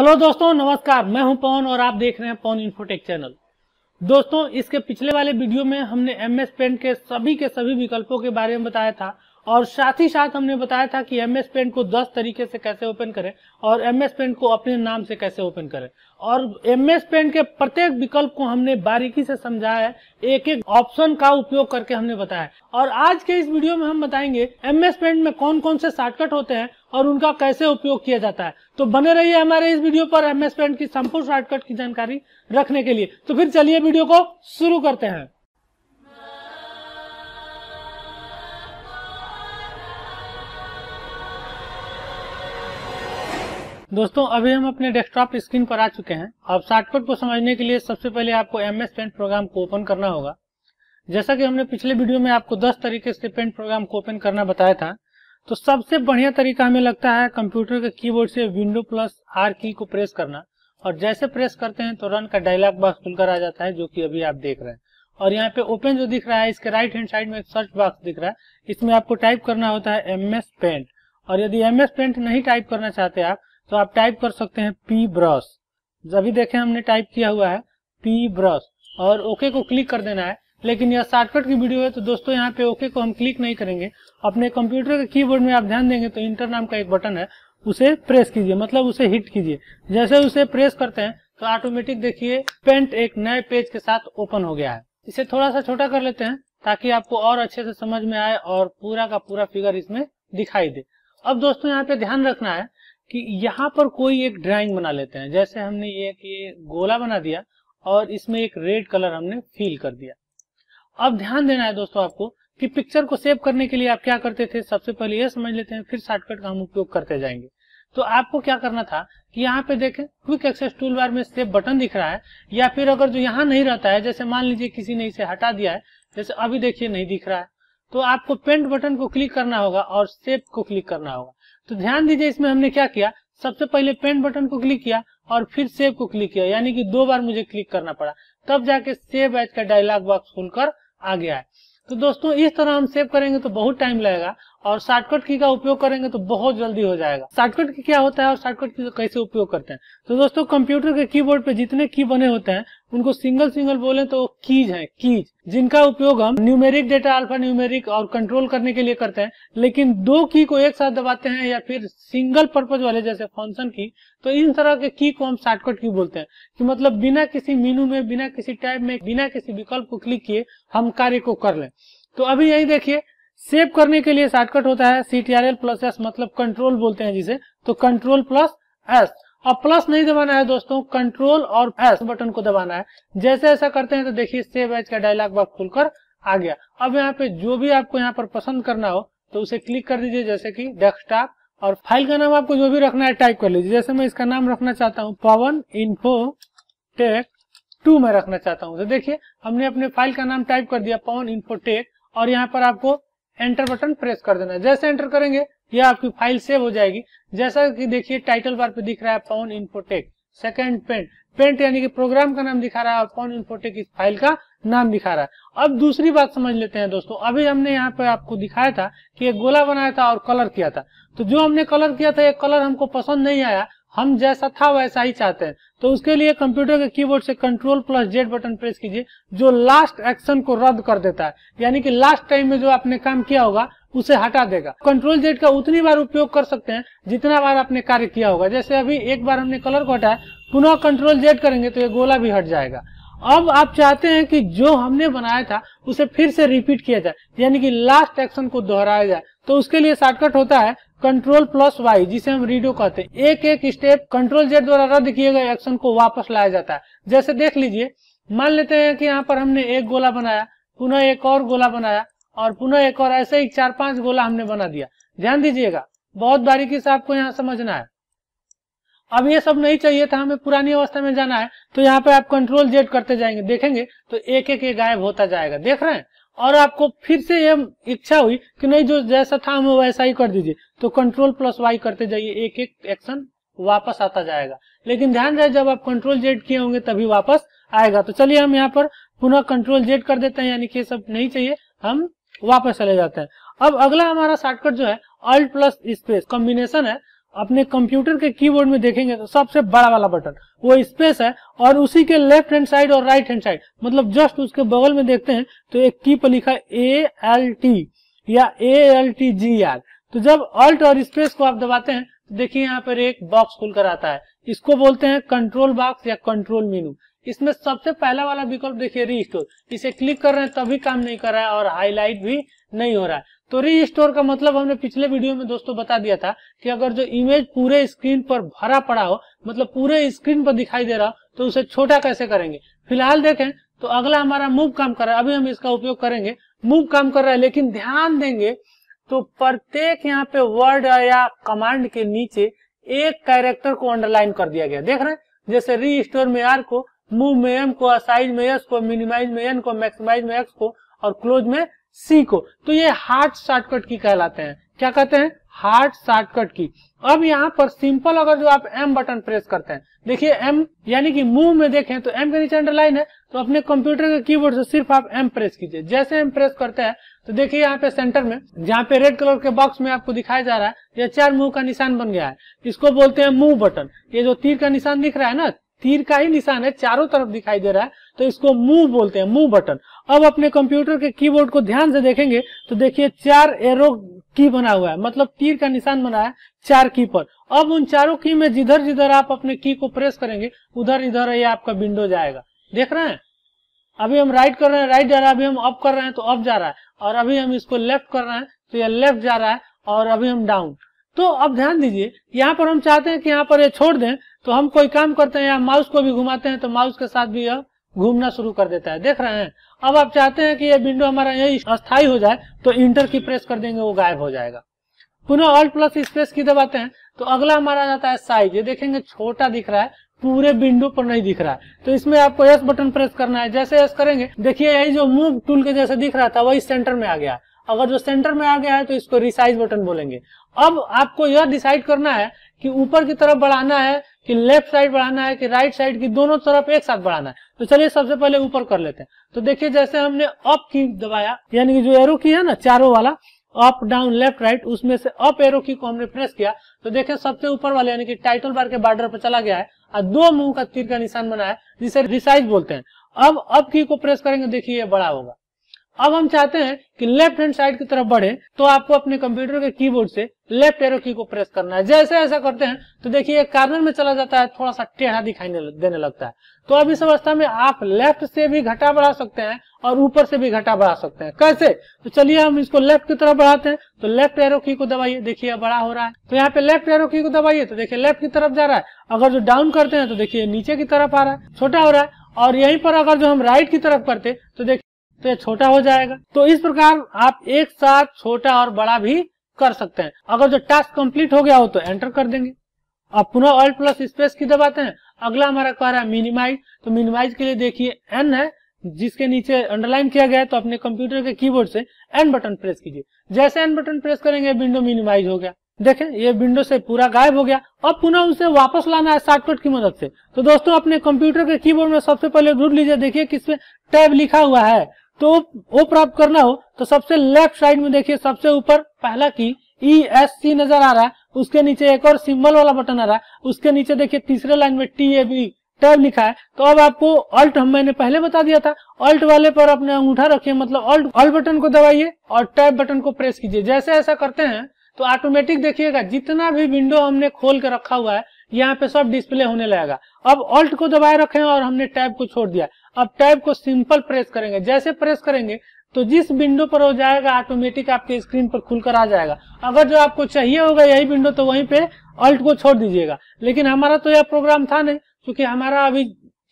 Hello दोस्तों, नमस्कार। मैं हूँ पवन और आप देख रहे हैं पवन इन्फोटेक चैनल दोस्तों, इसके पिछले वाले वीडियो में हमने एम एस पेंट के सभी के सभी विकल्पों के बारे में बताया था। और साथ ही साथ हमने बताया था कि एम एस पेंट को 10 तरीके से कैसे ओपन करें और एम एस पेंट को अपने नाम से कैसे ओपन करें। और एम एस पेंट के प्रत्येक विकल्प को हमने बारीकी से समझाया है एक एक ऑप्शन का उपयोग करके हमने बताया और आज के इस वीडियो में हम बताएँगे एम एस पेंट में कौन कौन से शॉर्टकट होते हैं और उनका कैसे उपयोग किया जाता है। तो बने रहिए हमारे इस वीडियो पर एम एस पेंट की संपूर्ण शॉर्टकट की जानकारी रखने के लिए। तो फिर चलिए वीडियो को शुरू करते हैं। दोस्तों, अभी हम अपने डेस्कटॉप स्क्रीन पर आ चुके हैं। अब शॉर्टकट को समझने के लिए सबसे पहले आपको एम एस पेंट प्रोग्राम को ओपन करना होगा। जैसा कि हमने पिछले वीडियो में आपको 10 तरीके से पेंट प्रोग्राम को ओपन करना बताया था तो सबसे बढ़िया तरीका हमें लगता है कंप्यूटर के कीबोर्ड से विंडो प्लस आर की को प्रेस करना। और जैसे प्रेस करते हैं तो रन का डायलॉग बॉक्स खुलकर आ जाता है, जो कि अभी आप देख रहे हैं। और यहाँ पे ओपन जो दिख रहा है, इसके राइट हैंड साइड में एक सर्च बॉक्स दिख रहा है। इसमें आपको टाइप करना होता है एम एस पेंट और यदि एम एस पेंट नहीं टाइप करना चाहते आप तो आप टाइप कर सकते हैं पी ब्रश अभी देखें हमने टाइप किया हुआ है पी ब्रश और ओके को क्लिक कर देना है। लेकिन यह शॉर्टकट की वीडियो है तो दोस्तों यहाँ पे ओके को हम क्लिक नहीं करेंगे। अपने कंप्यूटर के कीबोर्ड में आप ध्यान देंगे तो इंटर नाम का एक बटन है, उसे प्रेस कीजिए मतलब उसे हिट कीजिए। जैसे उसे प्रेस करते हैं तो ऑटोमेटिक देखिए पेंट एक नए पेज के साथ ओपन हो गया है। इसे थोड़ा सा छोटा कर लेते हैं, ताकि आपको और अच्छे से समझ में आए और पूरा का पूरा फिगर इसमें दिखाई दे। अब दोस्तों यहाँ पे ध्यान रखना है कि यहाँ पर कोई एक ड्राइंग बना लेते हैं। जैसे हमने ये कि गोला बना दिया और इसमें एक रेड कलर हमने फील कर दिया। अब ध्यान देना है दोस्तों आपको कि पिक्चर को सेव करने के लिए आप क्या करते थे? सबसे पहले ये समझ लेते हैं, फिर शॉर्टकट का हम उपयोग करते जाएँगे। तो आपको क्या करना था कि यहाँ पे देखें क्विक एक्सेस टूल बार में सेव बटन दिख रहा है, या फिर अगर जो यहाँ नहीं रहता है, जैसे मान लीजिए किसी ने इसे हटा दिया है, जैसे अभी देखिए नहीं दिख रहा है तो आपको पेंट बटन को क्लिक करना होगा और सेव को क्लिक करना होगा। तो ध्यान दीजिए, इसमें हमने क्या किया? सबसे पहले पेन बटन को क्लिक किया और फिर सेव को क्लिक किया, यानी कि दो बार मुझे क्लिक करना पड़ा। तब जाके सेव एज का डायलॉग बॉक्स खुलकर आ गया है। तो दोस्तों, इस तरह हम सेव करेंगे तो बहुत टाइम लगेगा। और शॉर्टकट की का उपयोग करेंगे तो बहुत जल्दी हो जाएगा। शॉर्टकट की क्या होता है और शॉर्टकट की कैसे उपयोग करते हैं? तो दोस्तों कंप्यूटर के कीबोर्ड पे जितने की बने होते हैं, उनको सिंगल सिंगल बोले तो कीज है कीज जिनका उपयोग हम न्यूमेरिक डेटा अल्फ़ा न्यूमेरिक और कंट्रोल करने के लिए करते हैं। लेकिन दो की को एक साथ दबाते हैं या फिर सिंगल पर्पज वाले जैसे फ़ंक्शन की तो इन तरह के की को हम शॉर्टकट की बोलते हैं। कि मतलब बिना किसी मीनू में, बिना किसी टैब में, बिना किसी विकल्प को क्लिक किए हम कार्य को कर लें। तो अभी यही देखिए सेव करने के लिए शॉर्टकट होता है C T R L plus S मतलब कंट्रोल बोलते हैं जिसे तो कंट्रोल प्लस एस अब प्लस नहीं दबाना है दोस्तों कंट्रोल और एस बटन को दबाना है। जैसे ऐसा करते हैं तो देखिए सेव एज का डायलॉग बॉक्स खुलकर आ गया। अब यहाँ पे जो भी आपको यहाँ पर पसंद करना हो तो उसे क्लिक कर दीजिए, जैसे कि डेस्कटॉप और फ़ाइल का नाम आपको जो भी रखना है टाइप कर लीजिए। जैसे मैं इसका नाम रखना चाहता हूँ, पवन इन्फो टेक टू में रखना चाहता हूँ। तो देखिए, हमने अपने फ़ाइल का नाम टाइप कर दिया, पवन इन्फो टेक और यहाँ पर आपको एंटर बटन प्रेस कर देना। जैसे एंटर करेंगे यह आपकी फ़ाइल सेव हो जाएगी। जैसा कि देखिए टाइटल बार पे दिख रहा है Pawan Infotech second paint paint यानी कि प्रोग्राम का नाम दिखा रहा है और पवन इन्फोटेक इस फ़ाइल का नाम दिखा रहा है। अब दूसरी बात समझ लेते हैं दोस्तों। अभी हमने यहाँ पे आपको दिखाया था कि एक गोला बनाया था और कलर किया था। तो जो हमने कलर किया था ये कलर हमको पसंद नहीं आया हम जैसा था वैसा ही चाहते हैं। तो उसके लिए कंप्यूटर के कीबोर्ड से control plus Z button press कीजिए, जो लास्ट एक्शन को रद्द कर देता है। यानी कि लास्ट टाइम में जो आपने काम किया होगा, उसे हटा देगा। कंट्रोल जेड का उतनी बार उपयोग कर सकते हैं, जितना बार आपने कार्य किया होगा। जैसे अभी एक बार हमने कलर को हटाया पुनः कंट्रोल जेड करेंगे तो ये गोला भी हट जाएगा। अब आप चाहते हैं कि जो हमने बनाया था, उसे फिर से रिपीट किया जाए। यानी कि लास्ट एक्शन को दोहराया जाए। तो उसके लिए शॉर्टकट होता है कंट्रोल प्लस वाई जिसे हम रीडो कहते हैं। एक एक स्टेप कंट्रोल जेड द्वारा रद्द किए गए एक्शन को वापस लाया जाता है। जैसे देख लीजिए, मान लेते हैं कि यहाँ पर हमने एक गोला बनाया, पुनः एक और गोला बनाया, और पुनः एक और ऐसे ही चार, पाँच गोला हमने बना दिया। ध्यान दीजिएगा, बहुत बारीकी से आपको यहाँ समझना है। अब ये सब नहीं चाहिए था, हमें पुरानी अवस्था में जाना है तो यहाँ पे आप कंट्रोल जेड करते जाएँगे। देखेंगे तो एक एक गायब होता जाएगा। देख रहे हैं? और आपको फिर से ये इच्छा हुई कि नहीं, जो जैसा था, हमें वैसा ही कर दीजिए। तो कंट्रोल प्लस वाई करते जाइए, एक एक एक्शन वापस आता जाएगा। लेकिन ध्यान रहे, जब आप कंट्रोल जेड किए होंगे, तभी वापस आएगा। तो चलिए हम यहाँ पर पुनः कंट्रोल जेड कर देते हैं, यानी कि सब नहीं चाहिए, हम वापस चले जाते हैं। अब अगला हमारा शॉर्टकट जो है अल्ट प्लस स्पेस कॉम्बिनेशन है। अपने कंप्यूटर के कीबोर्ड में देखेंगे तो सबसे बड़ा वाला बटन वो स्पेस है, और उसी के लेफ़्ट हैंड साइड और राइट हैंड साइड मतलब जस्ट उसके बगल में देखते हैं तो एक की पर लिखा ए एल टी या A L T G R तो जब अल्ट और स्पेस को आप दबाते हैं तो देखिए यहाँ पर एक बॉक्स खुलकर आता है। इसको बोलते हैं कंट्रोल बॉक्स या कंट्रोल मेनू इसमें सबसे पहला वाला विकल्प देखिए रीस्टोर इसे क्लिक कर रहे हैं, तभी काम नहीं कर रहा है और हाईलाइट भी नहीं हो रहा है। तो रीस्टोर का मतलब हमने पिछले वीडियो में दोस्तों बता दिया था कि अगर जो इमेज पूरे स्क्रीन पर भरा पड़ा हो मतलब पूरे स्क्रीन पर दिखाई दे रहा हो तो उसे छोटा कैसे करेंगे? फ़िलहाल देखें तो अगला हमारा मूव काम कर रहा है। अभी हम इसका उपयोग करेंगे। मूव काम कर रहा है, लेकिन ध्यान देंगे तो प्रत्येक यहाँ पे वर्ड या कमांड के नीचे एक कैरेक्टर को अंडरलाइन कर दिया गया। देख रहे हैं? जैसे री स्टोर में आर को मूव में एम को साइज़ में एस को मिनिमाइज में एन को मैक्सिमाइज में एक्स को और क्लोज में सी को। तो ये हार्ड शॉर्टकट की कहलाते हैं। क्या कहते हैं? हार्ड शॉर्टकट की। अब यहाँ पर सिंपल अगर जो आप एम बटन प्रेस करते हैं, देखिए एम यानी कि मूव में देखें तो एम के नीचे अंडरलाइन है तो अपने कंप्यूटर के कीबोर्ड से सिर्फ़ आप एम प्रेस कीजिए। जैसे एम प्रेस करते हैं तो देखिए यहाँ पे सेंटर में, जहाँ पे रेड कलर के बॉक्स में आपको दिखाया जा रहा है यह चार मूव का निशान बन गया है। इसको बोलते हैं मूव बटन। ये जो तीर का निशान दिख रहा है ना तीर का ही निशान है, चारों तरफ़ दिखाई दे रहा है तो इसको मूव बोलते हैं मूव बटन अब अपने कंप्यूटर के कीबोर्ड को ध्यान से देखेंगे तो देखिए चार एरो की बना हुआ है मतलब तीर का निशान बना है चार की पर. अब उन चारों की में जिधर जिधर आप अपने की को प्रेस करेंगे उधर इधर ये आपका विंडो जाएगा. देख रहे हैं? अभी हम राइट कर रहे हैं राइट जा रहा है, अभी हम अप कर रहे हैं तो अप जा रहा है. और अभी हम इसको लेफ़्ट कर रहे हैं तो ये लेफ़्ट जा रहा है, और अभी हम डाउन तो अब ध्यान दीजिए, यहाँ पर हम चाहते हैं कि यहाँ पर ये छोड़ दें तो हम कोई काम करते हैं या माउस को भी घुमाते हैं तो माउस के साथ भी यह घूमना शुरू कर देता है। देख रहे हैं? अब आप चाहते हैं कि यह विंडो हमारा यही अस्थायी हो जाए तो इंटर की प्रेस कर देंगे, वो गायब हो जाएगा। पुनः ऑल्ट प्लस स्पेस की दबाते हैं तो अगला हमारा जाता है साइज़ ये देखेंगे, छोटा दिख रहा है, पूरे विंडो पर नहीं दिख रहा है। तो इसमें आपको एस बटन प्रेस करना है। जैसे एस करेंगे, देखिए, यही जो मूव टूल के जैसे दिख रहा था, वही सेंटर में आ गया। अगर जो सेंटर में आ गया है तो इसको रिसाइज बटन बोलेंगे। अब आपको यह डिसाइड करना है कि ऊपर की तरफ़ बढ़ाना है, कि लेफ़्ट साइड बढ़ाना है, कि राइट साइड की दोनों तरफ़ एक साथ बढ़ाना है। तो चलिए सबसे पहले ऊपर कर लेते हैं। तो देखिए, जैसे हमने अप की दबाया, यानी कि जो एरो की है ना, चारों वाला अप डाउन लेफ़्ट राइट उसमें से अप एरो की को हमने प्रेस किया। तो देखिए, सबसे ऊपर वाले, यानी कि टाइटल बार के बॉर्डर पर चला गया है, और दो मुँह का तीर का निशान बना है, जिसे रिसाइज बोलते हैं। अब अप की को प्रेस करेंगे, देखिए ये बड़ा होगा। अब हम चाहते हैं कि लेफ़्ट हैंड साइड की तरफ़ बढ़े तो आपको अपने कंप्यूटर के कीबोर्ड से लेफ़्ट एरो की को प्रेस करना है। जैसे ऐसा करते हैं तो देखिए कार्नर में चला जाता है थोड़ा सा टेढ़ा दिखाई देने लगता है। तो अब इस अवस्था में आप लेफ़्ट से भी घटा बढ़ा सकते हैं और ऊपर से भी घटा बढ़ा सकते हैं। कैसे? तो चलिए हम इसको लेफ़्ट की तरफ़ बढ़ाते हैं। तो लेफ़्ट एरो की को दबाइए। देखिए, बड़ा हो रहा है। तो यहाँ पे लेफ़्ट एरो की को दबाइए। तो देखिए लेफ़्ट की तरफ़ जा रहा है। अगर जो डाउन करते हैं तो देखिए, नीचे की तरफ़ आ रहा है। छोटा हो रहा है। और यहीं पर अगर जो हम राइट की तरफ़ करते तो देखिए तो ये छोटा हो जाएगा। तो इस प्रकार आप एक साथ छोटा और बड़ा भी कर सकते हैं। अगर जो टास्क कंप्लीट हो गया हो तो एंटर कर देंगे। अब पुनः ऑल्ट प्लस स्पेस की दबाते हैं। अगला हमारा कह रहा है मिनिमाइज तो मिनिमाइज के लिए देखिए एन है। जिसके नीचे अंडरलाइन किया गया है तो अपने कंप्यूटर के कीबोर्ड से एन बटन प्रेस कीजिए। जैसे एन बटन प्रेस करेंगे विंडो मिनिमाइज हो गया। देखें, ये विंडो से पूरा गायब हो गया। अब पुनः उसे वापस लाना है शॉर्टकट की मदद से। तो दोस्तों, अपने कंप्यूटर के कीबोर्ड में सबसे पहले ढूंढ लीजिए। देखिए किसमें टैब लिखा हुआ है। तो वो प्राप्त करना हो तो सबसे लेफ़्ट साइड में देखिए, सबसे ऊपर, पहला की ई एस सी नज़र आ रहा है, उसके नीचे एक और सिंबल वाला बटन आ रहा है, उसके नीचे देखिए, तीसरे लाइन में टी ए बी टैब लिखा है तो अब आपको ऑल्ट हम मैंने पहले बता दिया था ऑल्ट वाले पर अपने अंगूठा रखिए मतलब ऑल्ट ऑल्ट बटन को दबाइए, और टैब बटन को प्रेस कीजिए। जैसे ऐसा करते हैं तो ऑटोमेटिक देखिएगा, जितना भी विंडो हमने खोल के रखा हुआ है, यहाँ पे सब डिस्प्ले होने लगेगा। अब ऑल्ट को दबाए रखे, और हमने टैब को छोड़ दिया। अब टैब को सिंपल प्रेस करेंगे। जैसे प्रेस करेंगे तो जिस विंडो पर हो जाएगा ऑटोमेटिक आपके स्क्रीन पर खुलकर आ जाएगा। अगर जो आपको चाहिए होगा यही विंडो तो वहीं पे अल्ट को छोड़ दीजिएगा। लेकिन हमारा तो यह प्रोग्राम था नहीं, क्योंकि हमारा अभी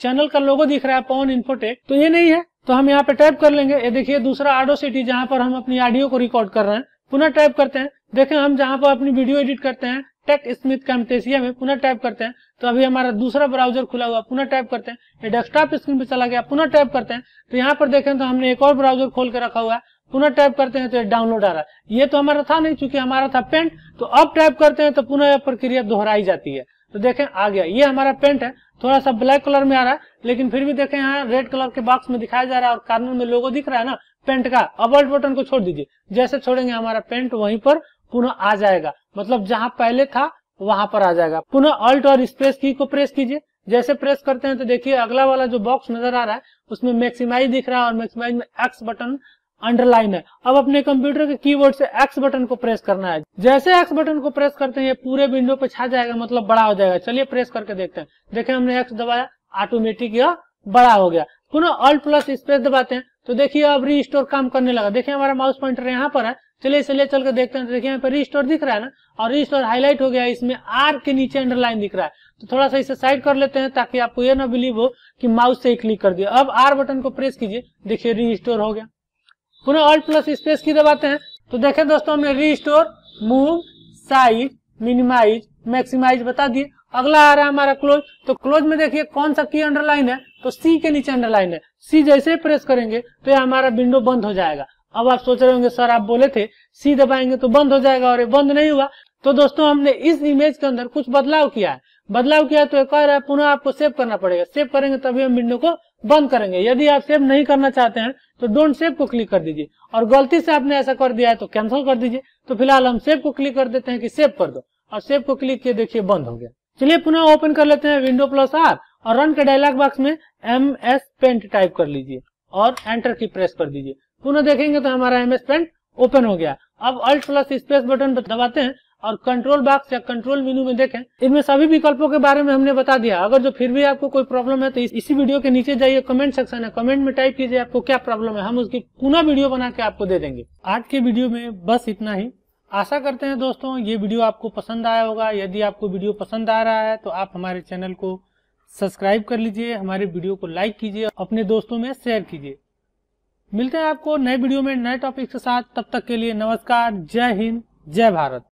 चैनल का लोगो दिख रहा है, पवन इन्फोटेक तो ये नहीं है तो हम यहाँ पे टाइप कर लेंगे। ये देखिए, दूसरा आडो सिटी जहाँ पर हम अपनी ऑडियो को रिकॉर्ड कर रहे हैं। पुनः टाइप करते हैं। देखें, हम जहाँ पर अपनी वीडियो एडिट करते हैं टेक स्मिथ कैमटेसिया में पुनः टाइप करते हैं। तो अभी हमारा दूसरा ब्राउज़र खुला हुआ, पुनः टाइप करते हैं। ये डेस्कटॉप स्क्रीन पे चला गया, पुनः टाइप करते हैं। तो यहाँ पर देखें तो हमने एक और ब्राउज़र खोल के रखा हुआ है, पुनः टाइप करते हैं तो ये डाउनलोड आ रहा है। ये तो हमारा था नहीं, चूँकि हमारा था पेंट तो अब टाइप करते हैं तो पुनः यह प्रक्रिया दोहराई जाती है। तो देखें, आ गया। ये हमारा पेंट है, थोड़ा सा ब्लैक कलर में आ रहा है, लेकिन फिर भी देखें, यहाँ रेड कलर के बॉक्स में दिखाया जा रहा है और कार्नर में लोगो दिख रहा है ना पेंट का। अब अल्ट बटन को छोड़ दीजिए। जैसे छोड़ेंगे, हमारा पेंट वहीं पर पुनः आ जाएगा। मतलब जहाँ पहले था, वहाँ पर आ जाएगा। पुनः अल्ट और स्पेस की को प्रेस कीजिए। जैसे प्रेस करते हैं तो देखिए, अगला वाला जो बॉक्स नज़र आ रहा है, उसमें मैक्सिमाइज दिख रहा है और मैक्सिमाइज में एक्स बटन अंडरलाइन है। अब अपने कंप्यूटर के कीबोर्ड से एक्स बटन को प्रेस करना है। जैसे एक्स बटन को प्रेस करते हैं पूरे विंडो पे छा जाएगा मतलब बड़ा हो जाएगा। चलिए प्रेस करके देखते हैं। देखें, हमने एक्स दबाया ऑटोमेटिक यह बड़ा हो गया। पुनः ऑल्ट प्लस स्पेस दबाते हैं। तो देखिए, अब रीस्टोर काम करने लगा। देखिए हमारा माउस पॉइंटर यहाँ पर है। चलिए ले चल कर देखते हैं तो देखिए, यहाँ पर रीस्टोर दिख रहा है ना? और रिस्टोर हाईलाइट हो गया, इसमें आर के नीचे अंडरलाइन दिख रहा है। तो थोड़ा सा इसे साइड कर लेते हैं ताकि आपको ये ना बिलीव हो कि माउस से ही क्लिक कर दिया। अब आर बटन को प्रेस कीजिए। देखिए रिस्टोर हो गया। पुनः ऑल्ट प्लस स्पेस की दबाते हैं। तो देखे दोस्तों, हमने restore move size minimise maximise बता दिए। अगला आ रहा है हमारा क्लोज तो क्लोज में देखिए, कौन सा की अंडरलाइन है? तो सी के नीचे अंडरलाइन है। सी जैसे प्रेस करेंगे तो ये हमारा विंडो बंद हो जाएगा। अब आप सोच रहे होंगे, सर, आप बोले थे सी दबाएँगे तो बंद हो जाएगा और ये बंद नहीं हुआ। तो दोस्तों, हमने इस इमेज के अंदर कुछ बदलाव किया है। बदलाव किया तो कह रहा है, पुनः आपको सेव करना पड़ेगा। सेव करेंगे तभी हम विंडो को बंद करेंगे। यदि आप सेव नहीं करना चाहते हैं तो डोंट सेव को क्लिक कर दीजिए। और गलती से आपने ऐसा कर दिया है तो कैंसिल कर दीजिए। तो फ़िलहाल हम सेव को क्लिक कर देते हैं कि सेव कर दो। और सेव को क्लिक किए, देखिए, बंद हो गया। चलिए, पुनः ओपन कर लेते हैं विंडो प्लस आर और रन के डायलॉग बॉक्स में एम एस पेंट टाइप कर लीजिए और एंटर की प्रेस कर दीजिए। पुनः देखेंगे तो हमारा एम एस पेंट ओपन हो गया। अब अल्ट प्लस स्पेस बटन दबाते हैं और कंट्रोल बॉक्स या कंट्रोल मेनू में देखें। इनमें सभी विकल्पों के बारे में हमने बता दिया। अगर जो फिर भी आपको कोई प्रॉब्लम है तो इसी वीडियो के नीचे जाइए कमेंट सेक्शन है कमेंट में टाइप कीजिए आपको क्या प्रॉब्लम है। हम उसकी पुनः वीडियो बना के आपको दे देंगे। आज के वीडियो में बस इतना ही। आशा करते हैं दोस्तों, ये वीडियो आपको पसंद आया होगा। यदि आपको वीडियो पसंद आ रहा है तो आप हमारे चैनल को सब्सक्राइब कर लीजिए, हमारे वीडियो को लाइक कीजिए, अपने दोस्तों में शेयर कीजिए। मिलते हैं आपको नए वीडियो में नए टॉपिक के साथ। तब तक के लिए नमस्कार। जय हिंद, जय भारत।